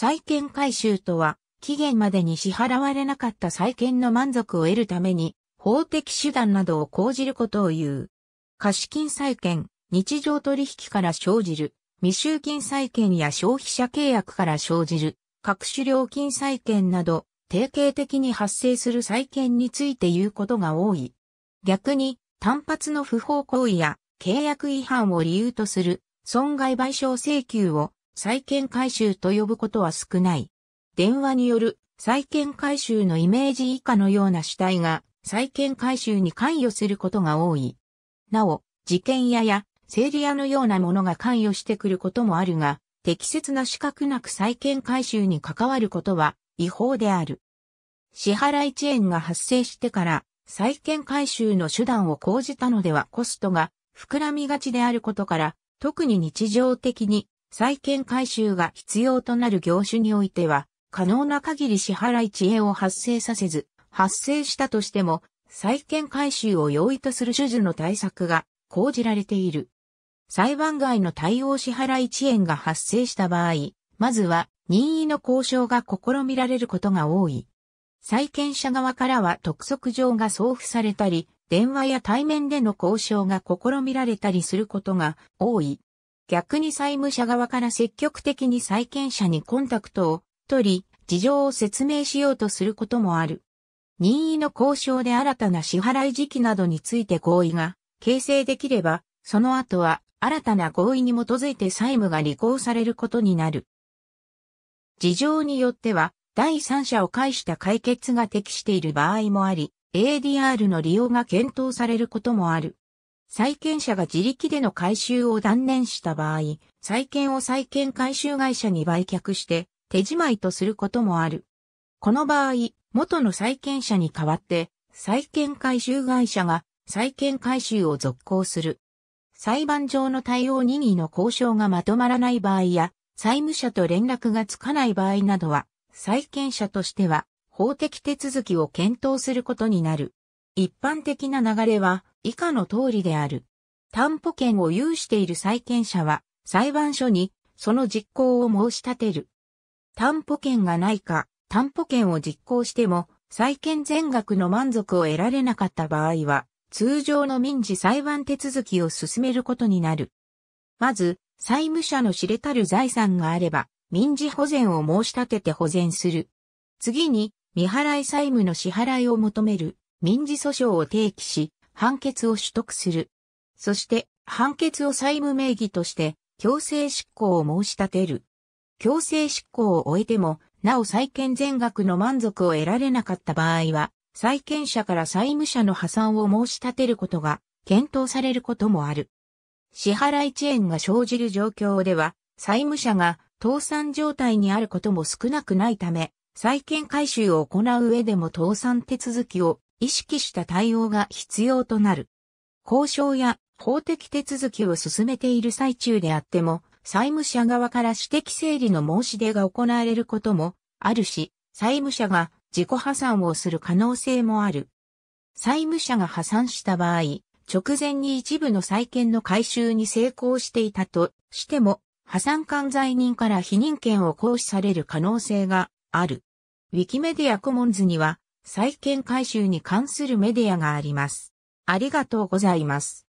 債権回収とは、期限までに支払われなかった債権の満足を得るために、法的手段などを講じることを言う。貸金債権、日常取引から生じる、未収金債権や消費者契約から生じる、各種料金債権など、定型的に発生する債権について言うことが多い。逆に、単発の不法行為や契約違反を理由とする損害賠償請求を債権回収と呼ぶことは少ない。電話による債権回収のイメージ以下のような主体が債権回収に関与することが多い。なお、事件屋や整理屋のようなものが関与してくることもあるが、適切な資格なく債権回収に関わることは違法である。支払い遅延が発生してから債権回収の手段を講じたのではコストが膨らみがちであることから、特に日常的に債権回収が必要となる業種においては、可能な限り支払い遅延を発生させず、発生したとしても、債権回収を容易とする種々の対策が講じられている。裁判外の対応支払い遅延が発生した場合、まずは任意の交渉が試みられることが多い。債権者側からは督促状が送付されたり、電話や対面での交渉が試みられたりすることが多い。逆に債務者側から積極的に債権者にコンタクトを取り、事情を説明しようとすることもある。任意の交渉で新たな支払い時期などについて合意が形成できれば、その後は新たな合意に基づいて債務が履行されることになる。事情によっては、第三者を介した解決が適している場合もあり、ADR の利用が検討されることもある。債権者が自力での回収を断念した場合、債権を債権回収会社に売却して手仕舞いとすることもある。この場合、元の債権者に代わって、債権回収会社が債権回収を続行する。裁判上の対応任意の交渉がまとまらない場合や、債務者と連絡がつかない場合などは、債権者としては法的手続きを検討することになる。一般的な流れは以下の通りである。担保権を有している債権者は裁判所にその実行を申し立てる。担保権がないか、担保権を実行しても債権全額の満足を得られなかった場合は、通常の民事裁判手続きを進めることになる。まず、債務者の知れたる財産があれば、民事保全を申し立てて保全する。次に、未払い債務の支払いを求める民事訴訟を提起し、判決を取得する。そして、判決を債務名義として、強制執行を申し立てる。強制執行を終えても、なお債権全額の満足を得られなかった場合は、債権者から債務者の破産を申し立てることが検討されることもある。支払い遅延が生じる状況では、債務者が倒産状態にあることも少なくないため、債権回収を行う上でも倒産手続きを意識した対応が必要となる。交渉や法的手続きを進めている最中であっても、債務者側から指摘整理の申し出が行われることもあるし、債務者が自己破産をする可能性もある。債務者が破産した場合、直前に一部の債権の回収に成功していたとしても、破産管財人から否認権を行使される可能性がある。ウィキメディアコモンズには、債権回収に関するメディアがあります。ありがとうございます。